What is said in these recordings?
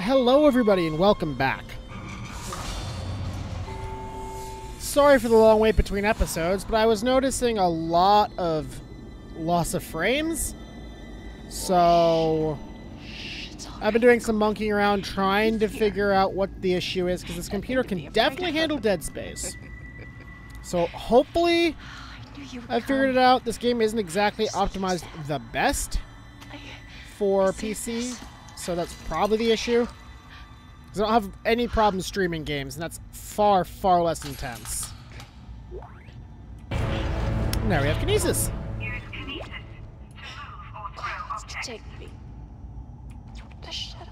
Hello, everybody, and welcome back. Sorry for the long wait between episodes, but I was noticing a lot of loss of frames. So, I've been doing some monkeying around trying to figure out what the issue is, because this computer can definitely handle Dead Space. So, hopefully, I figured it out. This game isn't exactly optimized the best for PC, so that's probably the issue. 'Cause I don't have any problem streaming games, and that's far, far less intense. Now we have Kinesis. Use kinesis to move or throw. Take me. Just shut up.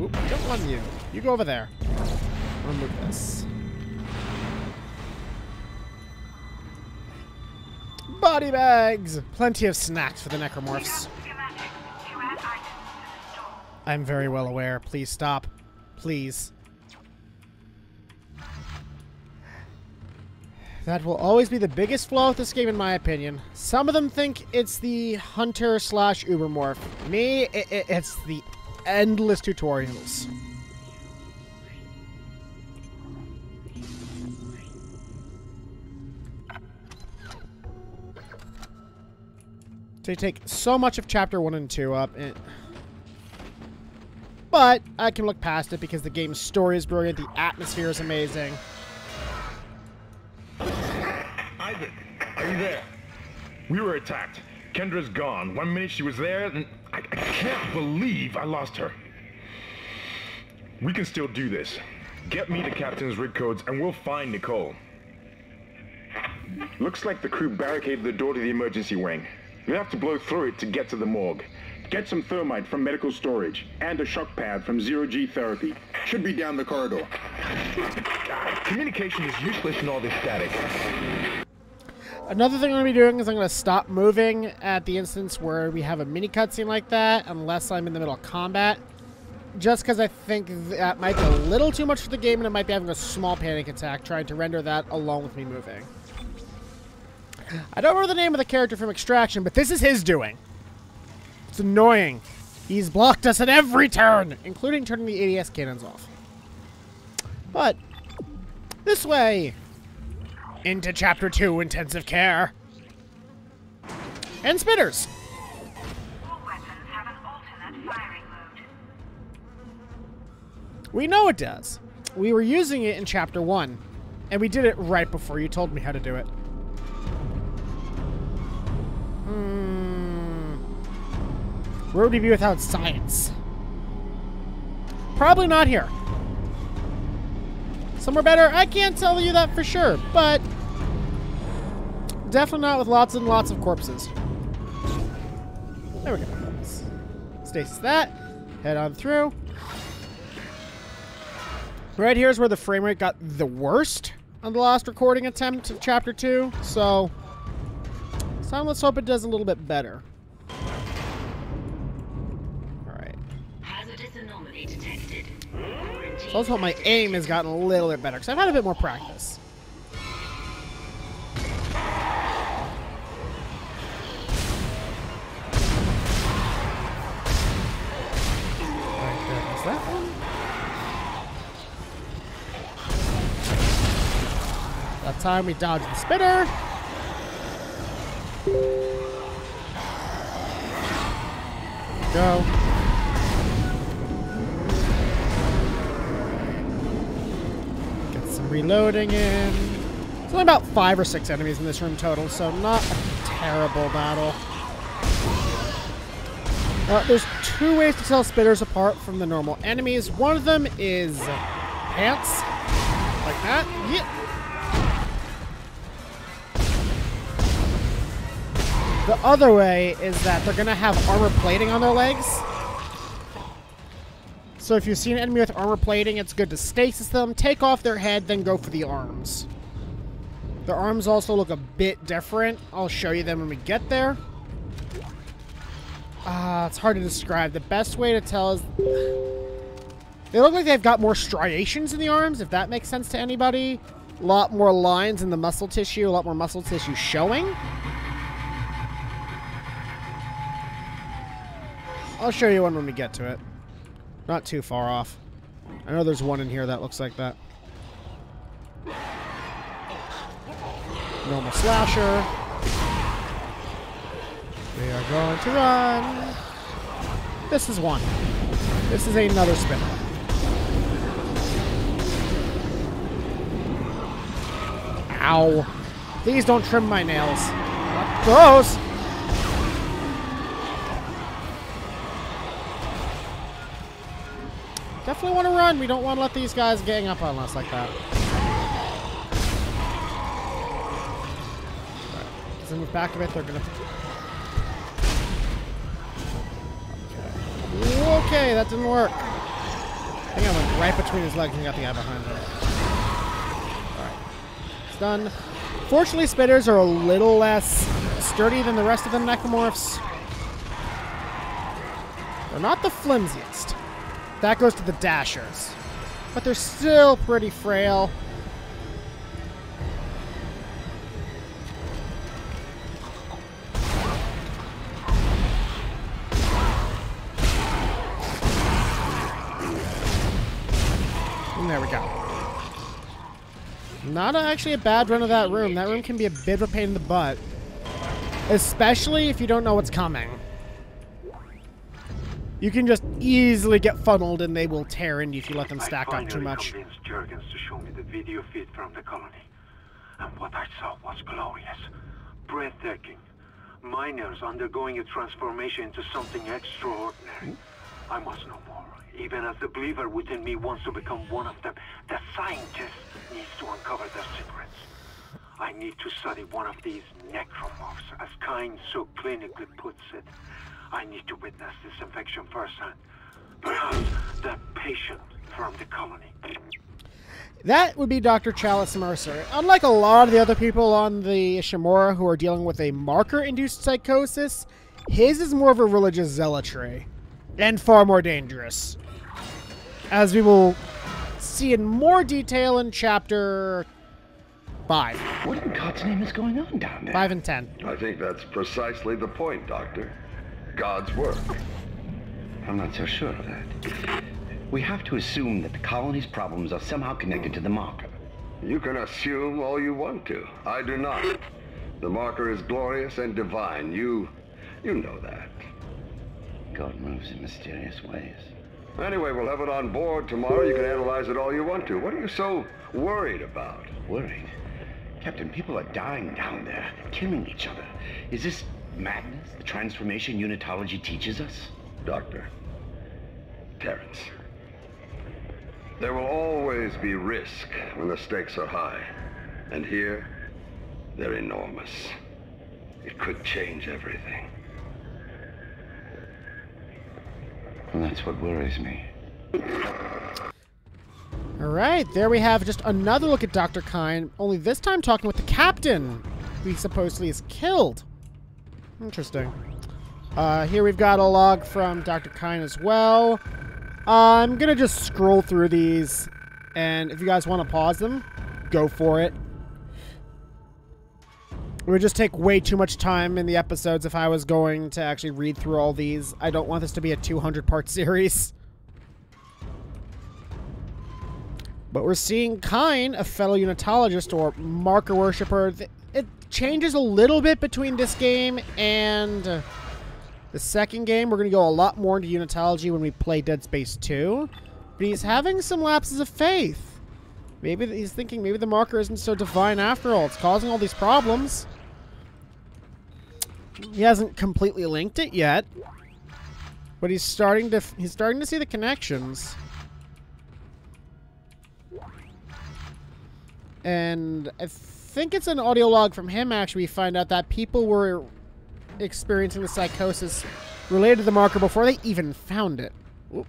Oop, don't want you. You go over there. Remove this. Body bags! Plenty of snacks for the necromorphs. I'm very well aware. Please stop. Please. That will always be the biggest flaw with this game, in my opinion. Some of them think it's the hunter slash ubermorph. Me, it's the endless tutorials. They take so much of chapter 1 and 2 up. And but I can look past it because the game's story is brilliant, the atmosphere is amazing. Isaac, are you there? We were attacked. Kendra's gone. One minute she was there, and I, I can't believe I lost her. We can still do this. Get me the captain's rig codes, and we'll find Nicole. Looks like the crew barricaded the door to the emergency wing. You'll have to blow through it to get to the morgue. Get some thermite from medical storage, and a shock pad from Zero G Therapy. Should be down the corridor. Communication is useless in all this static. Another thing I'm going to be doing is I'm going to stop moving at the instance where we have a mini cutscene like that, unless I'm in the middle of combat. Just because I think that might be a little too much for the game, and it might be having a small panic attack trying to render that along with me moving. I don't remember the name of the character from Extraction, but this is his doing. It's annoying. He's blocked us at every turn, including turning the ADS cannons off. But, this way. Into Chapter 2, Intensive Care. And spitters. We know it does. We were using it in Chapter 1, and we did it right before you told me how to do it. Hmm. Where would be without science? Probably not here. Somewhere better? I can't tell you that for sure, but definitely not with lots and lots of corpses. There we go. Stasis that. Head on through. Right here is where the frame rate got the worst on the last recording attempt of Chapter 2, so... So let's hope it does a little bit better. Alright. Hazardous anomaly detected. So let's hope my aim has gotten a little bit better, because I've had a bit more practice. Alright, there goes that one. That time we dodged the spitter. Go. Get some reloading in. There's only about five or six enemies in this room total, so not a terrible battle. Uh, there's two ways to tell spitters apart from the normal enemies. One of them is pants, like that. Yeah. The other way is that they're gonna have armor plating on their legs. So if you see an enemy with armor plating, it's good to stasis them, take off their head, then go for the arms. The arms also look a bit different. I'll show you them when we get there. Ah, it's hard to describe. The best way to tell is... They look like they've got more striations in the arms, if that makes sense to anybody. A lot more lines in the muscle tissue, a lot more muscle tissue showing. I'll show you one when we get to it. Not too far off. I know there's one in here that looks like that. Normal slasher. We are going to run. This is one. This is another spitter. Ow. Please don't trim my nails. Not those. Definitely want to run. We don't want to let these guys gang up on us like that. As I move back a bit, they're gonna. Okay. Okay, that didn't work. I think I went right between his legs and got the guy behind him. Alright. It's done. Fortunately, spitters are a little less sturdy than the rest of the necromorphs. They're not the flimsiest. That goes to the dashers. But they're still pretty frail. And there we go. Not actually a bad run of that room. That room can be a bit of a pain in the butt. Especially if you don't know what's coming. You can just easily get funneled and they will tear into you if you let them stack up too much. convinced Jurgens to show me the video feed from the colony. And what I saw was glorious. Breathtaking. Miners undergoing a transformation into something extraordinary. I must know more. Even as the believer within me wants to become one of them, the scientist needs to uncover their secrets. I need to study one of these necromorphs, as Kyne so clinically puts it. I need to witness this infection firsthand. Perhaps the patient from the colony. That would be Dr. Challus Mercer. Unlike a lot of the other people on the Ishimura who are dealing with a marker-induced psychosis, his is more of a religious zealotry. And far more dangerous. As we will see in more detail in chapter 5. What in God's name is going on down there? 5 and 10. I think that's precisely the point, Doctor. God's work. I'm not so sure of that. We have to assume that the colony's problems are somehow connected to the marker. You can assume all you want to. I do not. The marker is glorious and divine. You. you know that. God moves in mysterious ways. Anyway, we'll have it on board tomorrow. You can analyze it all you want to. What are you so worried about? Worried? Captain, people are dying down there, killing each other. Is this madness, the transformation unitology teaches us? Doctor. Terrence. There will always be risk when the stakes are high. And here, they're enormous. It could change everything. And that's what worries me. Alright, there we have just another look at Dr. Kyne, only this time talking with the captain, who he supposedly is killed. Interesting. Uh, here we've got a log from Dr. Kyne as well. Uh, I'm gonna just scroll through these, and if you guys want to pause them, go for it. It would just take way too much time in the episodes if I was going to actually read through all these. I don't want this to be a 200 part series. But we're seeing Kyne, a fellow unitologist or marker worshiper. Changes a little bit between this game and the second game. We're going to go a lot more into unitology when we play Dead Space 2. But he's having some lapses of faith. Maybe he's thinking maybe the marker isn't so divine after all. It's causing all these problems. He hasn't completely linked it yet. But he's starting to he's starting to see the connections. And I think it's an audio log from him, actually. We find out that people were experiencing the psychosis related to the marker before they even found it. Oop.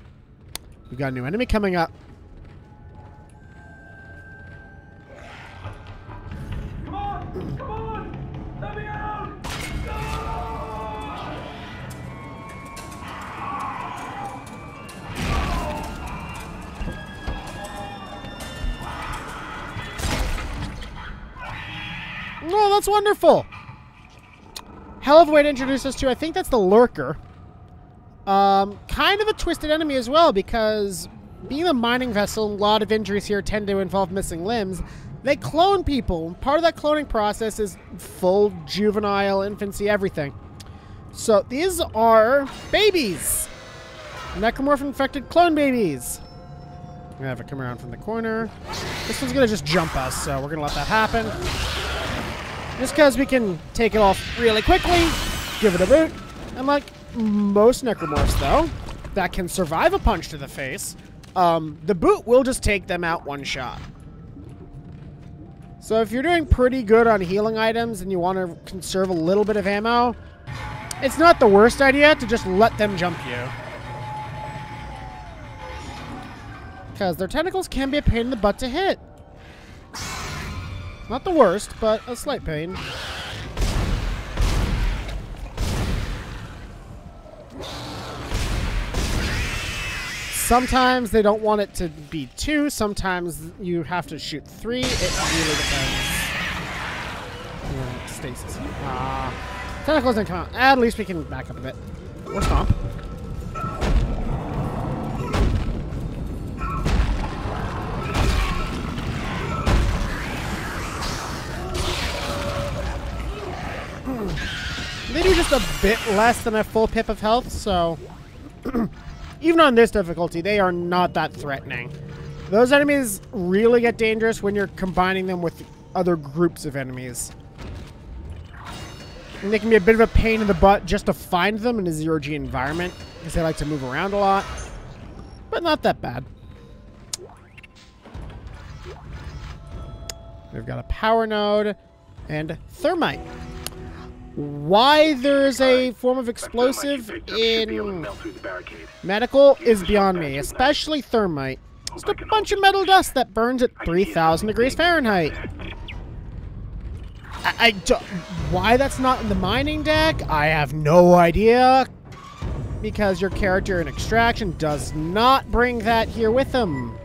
We've got a new enemy coming up. That's wonderful. Hell of a way to introduce us to, I think that's the Lurker. Um, kind of a twisted enemy as well because being a mining vessel, a lot of injuries here tend to involve missing limbs. They clone people. Part of that cloning process is full juvenile, infancy, everything. So these are babies. Necromorph infected clone babies. I'm gonna have it come around from the corner. This one's gonna just jump us, so we're gonna let that happen. Just because we can take it off really quickly, give it a boot, and like most necromorphs though, that can survive a punch to the face, um, the boot will just take them out one shot. So if you're doing pretty good on healing items and you want to conserve a little bit of ammo, it's not the worst idea to just let them jump you. Because their tentacles can be a pain in the butt to hit. Not the worst, but a slight pain. Sometimes they don't want it to be two. Sometimes you have to shoot three. It really depends. Yeah, stasis. Ah. Tentacles and con. At least we can back up a bit. Or stomp. They do just a bit less than a full pip of health, so even on this difficulty, they are not that threatening. Those enemies really get dangerous when you're combining them with other groups of enemies. And they can be a bit of a pain in the butt just to find them in a zero-G environment, because they like to move around a lot. But not that bad. We've got a power node and thermite. Why there's a form of explosive in medical is beyond me, especially thermite. Just a bunch of metal dust that burns at 3,000 degrees Fahrenheit. I, I don't, why that's not in the mining deck, I have no idea. Because your character in Extraction does not bring that here with him.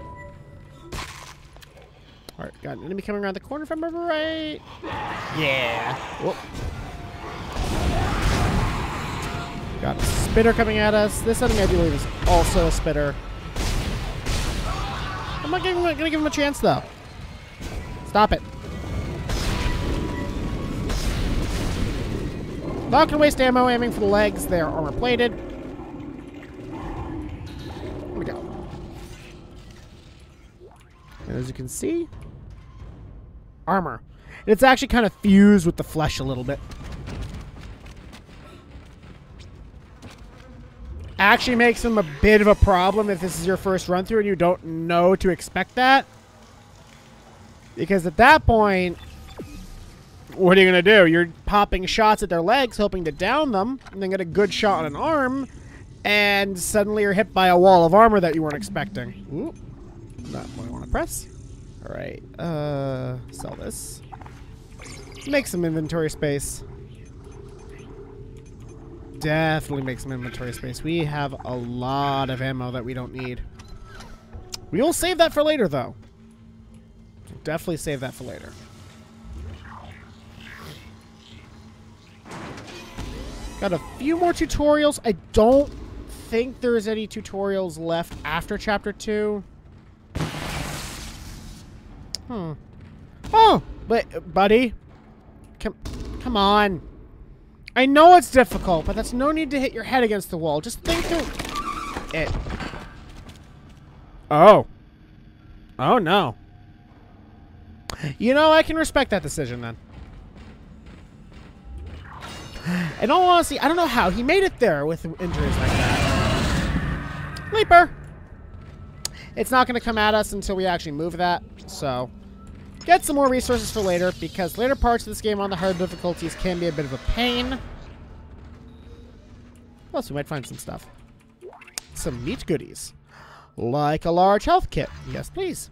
Alright, got an enemy coming around the corner if I remember right. Yeah. Whoop. Got a spitter coming at us. This enemy, I believe, is also a spitter. I'm not gonna give him a chance, though. Stop it. Not gonna waste ammo aiming for the legs. They are armor plated. Here we go. And as you can see, armor. And it's actually kind of fused with the flesh a little bit. Actually makes them a bit of a problem if this is your first run through and you don't know to expect that. Because at that point, what are you going to do? You're popping shots at their legs, hoping to down them, and then get a good shot on an arm, and suddenly you're hit by a wall of armor that you weren't expecting. Ooh, not what I want to press. All right, uh, sell this. Make some inventory space. Definitely make some inventory space. We have a lot of ammo that we don't need. We will save that for later, though. Definitely save that for later. Got a few more tutorials. I don't think there's any tutorials left after Chapter 2. Hmm. Oh! But, buddy. Come, come on. I know it's difficult, but that's no need to hit your head against the wall. Just think through it. Oh. Oh, no. You know, I can respect that decision, then. In all honesty, I don't know how he made it there with injuries like that. Leaper! It's not going to come at us until we actually move that, so... Get some more resources for later, because later parts of this game on the hard difficulties can be a bit of a pain. Plus, we might find some stuff. Some meat goodies. Like a large health kit. Yes, please.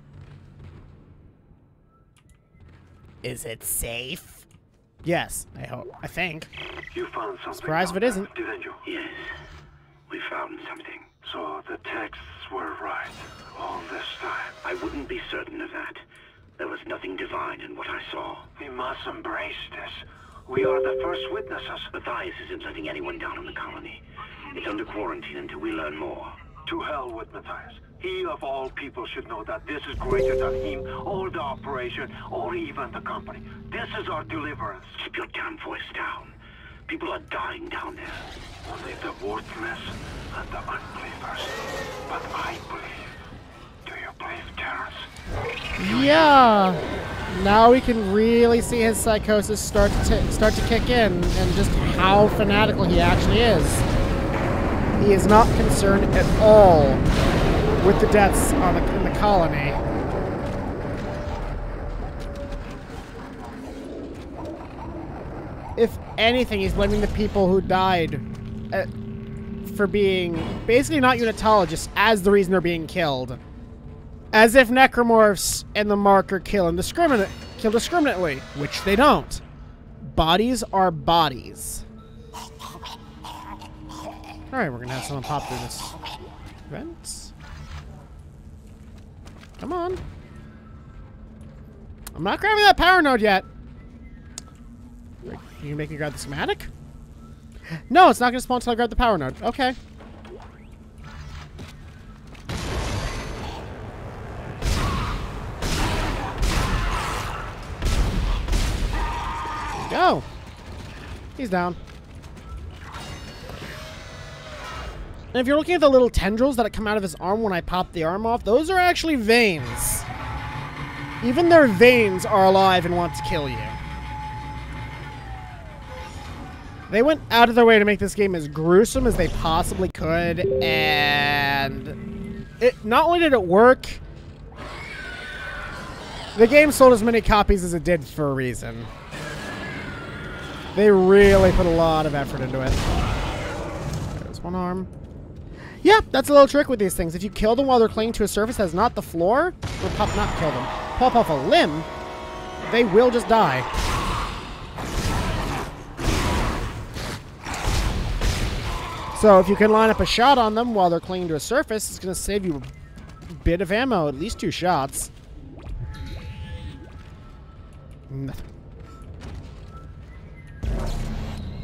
Is it safe? Yes, I hope. I think. You found something. Surprised if it down isn't. there, Didn't you? Yes, we found something. So the texts were right all this time. I wouldn't be certain of that. There was nothing divine in what I saw. We must embrace this. We are the first witnesses. Mathius isn't letting anyone down in the colony. It's under quarantine until we learn more. To hell with Mathius. He of all people should know that this is greater than him, or the operation, or even the company. This is our deliverance. Keep your damn voice down. People are dying down there. Only the worthless and the unbelievers. But I believe. Do you believe, Terrence? Yeah. Now we can really see his psychosis start to start to kick in, and just how fanatical he actually is. He is not concerned at all with the deaths on the, in the colony. If anything, he's blaming the people who died uh, for being basically not unitologists as the reason they're being killed. As if necromorphs and the marker kill indiscriminate kill discriminately, which they don't. Bodies are bodies. Alright, we're gonna have someone pop through this vent. Come on. I'm not grabbing that power node yet. You make me grab the schematic? No, it's not gonna spawn until I grab the power node. Okay. Go. He's down. And if you're looking at the little tendrils that come out of his arm when I pop the arm off, those are actually veins. Even their veins are alive and want to kill you. They went out of their way to make this game as gruesome as they possibly could, and it not only did it work, the game sold as many copies as it did for a reason. They really put a lot of effort into it. There's one arm. Yeah, that's a little trick with these things. If you kill them while they're clinging to a surface that's not the floor, or pop not kill them, pop off a limb, they will just die. So if you can line up a shot on them while they're clinging to a surface, it's going to save you a bit of ammo, at least two shots. Nothing.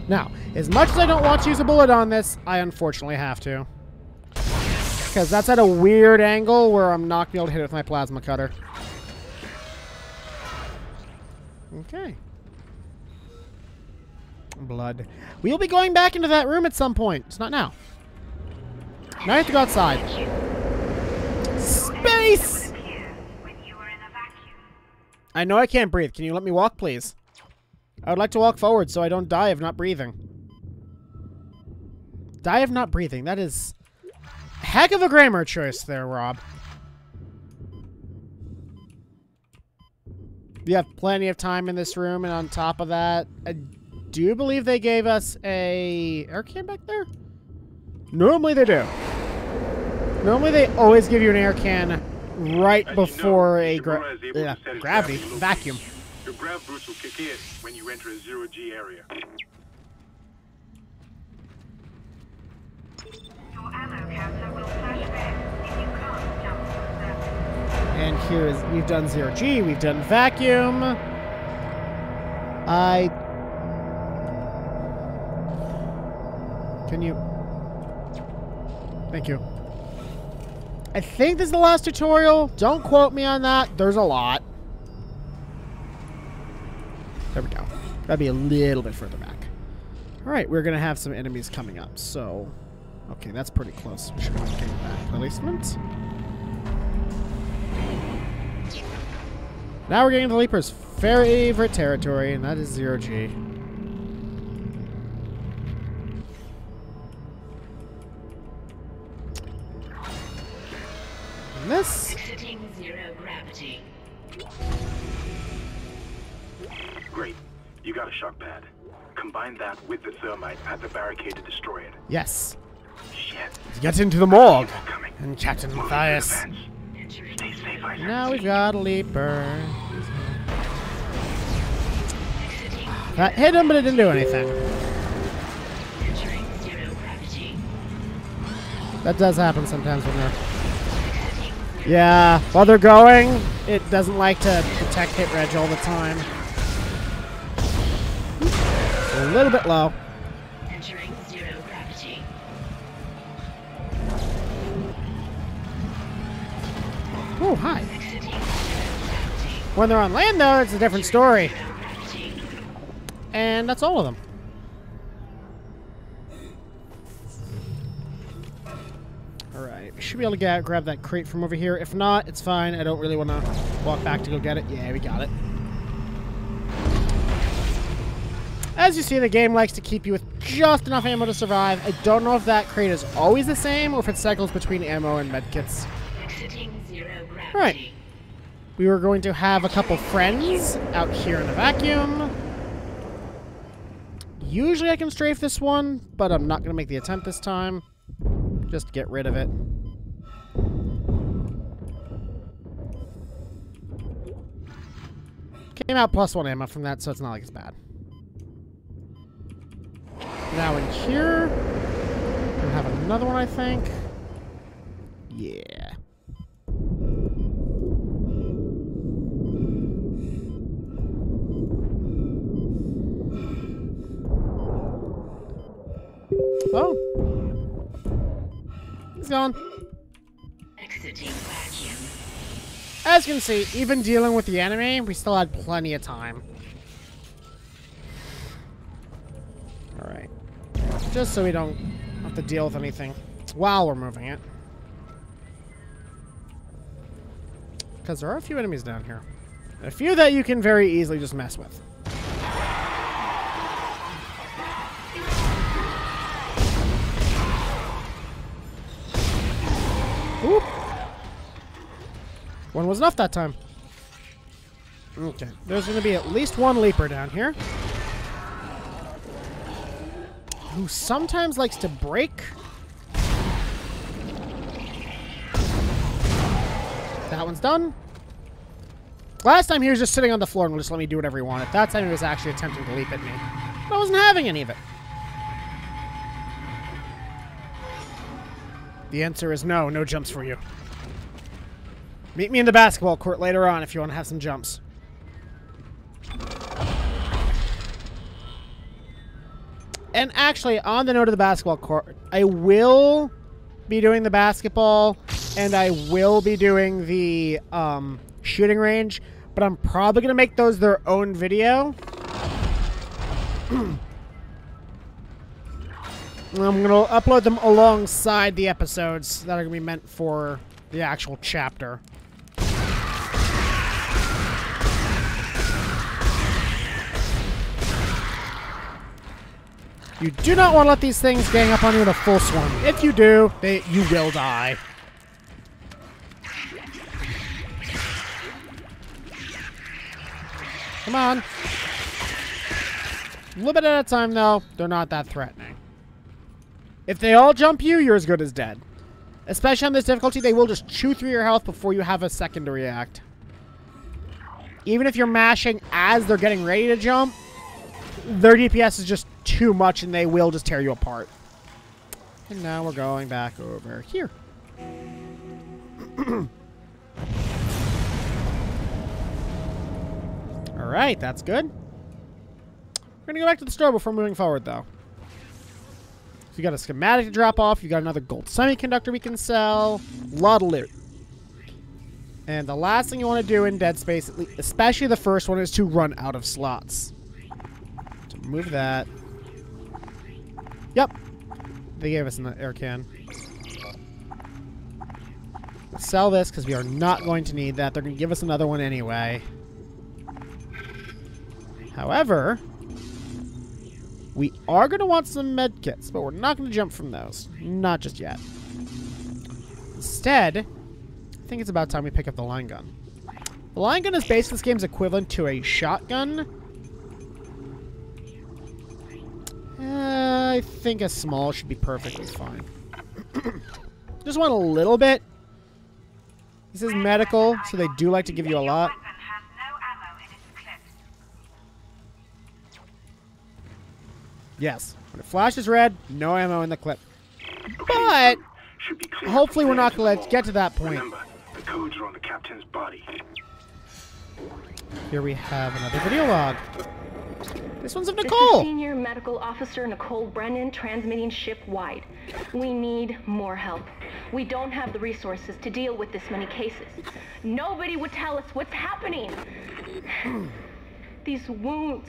Now, as much as I don't want to use a bullet on this, I unfortunately have to. Because that's at a weird angle where I'm not going to be able to hit it with my plasma cutter. Okay. Blood. We'll be going back into that room at some point. It's not now. Now I have to go outside. Space! Disappear when you were in a vacuum. I know I can't breathe. Can you let me walk, please? I would like to walk forward so I don't die of not breathing. Die of not breathing. That is heck of a grammar choice there, Rob. You have plenty of time in this room, and on top of that, I do believe they gave us a air can back there. Normally they do. Normally they always give you an air can right As you know, before a gra Shimura is able to yeah, gravity vacuum. Your grav boost will kick in when you enter a zero G area. Your ammo counter will flash red if you can't jump from that. And here is we've done zero G, we've done vacuum. I can you Thank you. I think this is the last tutorial. Don't quote me on that. There's a lot. There we go. That'd be a little bit further back. Alright, we're gonna have some enemies coming up, so Okay, that's pretty close. We should that placement. Now we're getting to Leaper's favorite territory, and that is zero G. And this shock pad. Combine that with the thermite at the barricade to destroy it. yes. Shit. Get into the morgue. And Captain Move to Mathius. vents. Stay safe, Isaac. Now we've got a leaper. That hit him, but it didn't do anything. Entering zero gravity. That does happen sometimes when they're. Yeah, while they're going, it doesn't like to detect hit reg all the time little bit low. Entering zero gravity. Oh, hi. When they're on land, though, it's a different story. And that's all of them. Alright, should be able to get, grab that crate from over here. If not, it's fine. I don't really want to walk back to go get it. Yeah, we got it. As you see, the game likes to keep you with just enough ammo to survive. I don't know if that crate is always the same or if it cycles between ammo and medkits. Right. We were going to have a couple friends out here in the vacuum. Usually I can strafe this one, but I'm not going to make the attempt this time. Just get rid of it. Came out plus one ammo from that, so it's not like it's bad. Now in here, we have another one, I think. Yeah. Oh. He's gone. Exiting vacuum. As you can see, even dealing with the enemy, we still had plenty of time. Just so we don't have to deal with anything while we're moving it. Because there are a few enemies down here. A few that you can very easily just mess with. Oop. One was enough that time. Okay, there's going to be at least one leaper down here. Who sometimes likes to break. That one's done. Last time he was just sitting on the floor and just let me do whatever he wanted. That time he was actually attempting to leap at me. But I wasn't having any of it. The answer is no, no jumps for you. Meet me in the basketball court later on if you want to have some jumps. And actually, on the note of the basketball court, I will be doing the basketball and I will be doing the um, shooting range, but I'm probably going to make those their own video. I'm going to upload them alongside the episodes that are going to be meant for the actual chapter. You do not want to let these things gang up on you in a full swarm. If you do, they, you will die. Come on. A little bit at a time, though. They're not that threatening. If they all jump you, you're as good as dead. Especially on this difficulty, they will just chew through your health before you have a second to react. Even if you're mashing as they're getting ready to jump, their DPS is just too much and they will just tear you apart. And now we're going back over here. Alright, that's good. We're going to go back to the store before moving forward, though. So you got a schematic to drop off. You got another gold semiconductor we can sell. A lot of loot. And the last thing you want to do in Dead Space, especially the first one, is to run out of slots. So move that. Yep. They gave us an air can. Sell this because we are not going to need that. They're going to give us another one anyway. However, we are going to want some med kits, but we're not going to jump from those. Not just yet. Instead, I think it's about time we pick up the line gun. The line gun is basically this game's equivalent to a shotgun. I think a small should be perfectly fine. just want a little bit. This is medical, so they do like to give you a lot. Weapon has no ammo in its clip. Yes. When it flashes red, no ammo in the clip. But Should be clear hopefully we're not going to get to that point. Remember, the codes are on the captain's body. Here we have another video log. This one's of Nicole. Senior Medical Officer Nicole Brennan transmitting ship-wide. We need more help. We don't have the resources to deal with this many cases. Nobody would tell us what's happening. These wounds,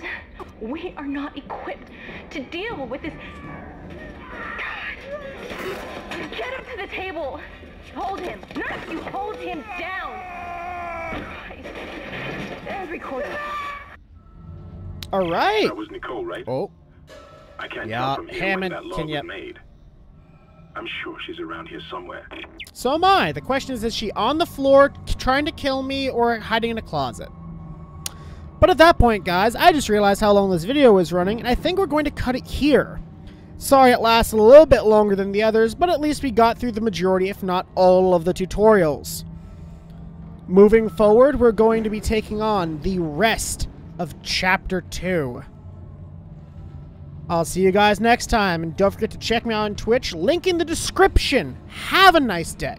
we are not equipped to deal with this. God. Get him to the table. Hold him. Nurse, you hold him down. Christ. And record. All right. That was Nicole, right? Oh, I can't Yeah, tell from here Hammond, when that can log ya- was made. I'm sure she's around here somewhere. so am I. The question is, is she on the floor trying to kill me or hiding in a closet? But at that point, guys, I just realized how long this video is running, and I think we're going to cut it here. Sorry it lasted a little bit longer than the others, but at least we got through the majority, if not all, of the tutorials. Moving forward, we're going to be taking on the rest of Chapter 2. I'll see you guys next time, and don't forget to check me out on Twitch, link in the description. Have a nice day.